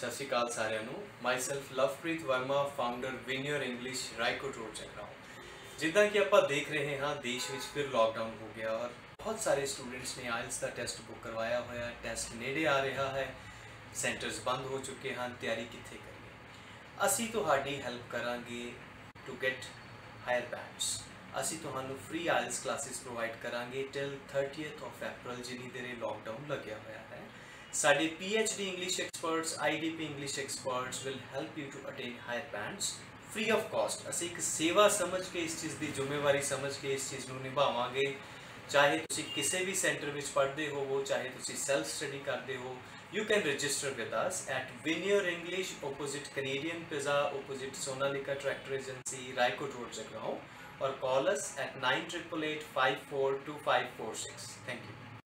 ਸਤਿ ਸ਼੍ਰੀ ਅਕਾਲ ਸਾਰਿਆਂ ਨੂੰ। ਮਾਈਸੈਲਫ ਲਵਪ੍ਰੀਤ ਵਰਮਾ ਫਾਊਂਡਰ ਵਿਨਿਅਰ ਇੰਗਲਿਸ਼ ਰਾਈਕੋਟ ਰੋਡ ਚੱਕਰਾਓ ਜਿੱਦਾਂ ਕਿ ਆਪਾਂ ਦੇਖ ਰਹੇ ਹਾਂ, ਦੇਸ਼ ਵਿੱਚ ਫਿਰ ਲਾਕਡਾਊਨ ਹੋ ਗਿਆ ਔਰ ਬਹੁਤ ਸਾਰੇ ਸਟੂਡੈਂਟਸ ਨੇ ਆਇਲਸ ਦਾ ਟੈਸਟ ਬੁੱਕ ਕਰਵਾਇਆ ਹੋਇਆ ਹੈ। ਟੈਸਟ ਨੇੜੇ ਆ ਰਿਹਾ ਹੈ। ਸੈਂਟਰਸ ਬੰਦ ਹੋ ਚੁੱਕੇ ਹਨ। ਤਿਆਰੀ ਕਿੱਥੇ ਕਰੀਏ? ਅਸੀਂ ਤੁਹਾਡੀ ਹੈਲਪ ਕਰਾਂਗੇ ਟੂ ਗੈਟ ਹਾਇਰ ਬੈਂਡਸ ਅਸੀਂ ਤੁਹਾਨੂੰ ਫ੍ਰੀ ਆਇਲਸ ਕਲਾਸਿਸ ਪ੍ਰੋਵਾਈਡ ਕਰਾਂਗੇ ਟਿਲ 30th ਆਫ April, ਜਿੰਨੀ ਦੇਰੇ ਲਾਕਡਾਊਨ ਲੱਗਿਆ ਹੋਇਆ ਹੈ। ਸਾਡੇ PhD English experts IDP English experts will help you to attain higher bands free of cost ਅਸੀਂ ਇੱਕ ਸੇਵਾ ਸਮਝ ਕੇ ਇਸ ਚੀਜ਼ ਦੀ ਜ਼ਿੰਮੇਵਾਰੀ ਸਮਝ ਕੇ ਇਸ ਚੀਜ਼ ਨੂੰ ਨਿਭਾਵਾਂਗੇ ਚਾਹੇ ਤੁਸੀਂ ਕਿਸੇ ਵੀ ਸੈਂਟਰ ਵਿੱਚ ਪੜ੍ਹਦੇ ਹੋਵੋ ਚਾਹੇ ਤੁਸੀਂ ਸੈਲਫ ਸਟੱਡੀ ਕਰਦੇ ਹੋ you can register with us at Vineyard English opposite Canadian Pizza opposite Sonalika Tractor Agency Raikot Road Jagrao or call us at 9888 542546 thank you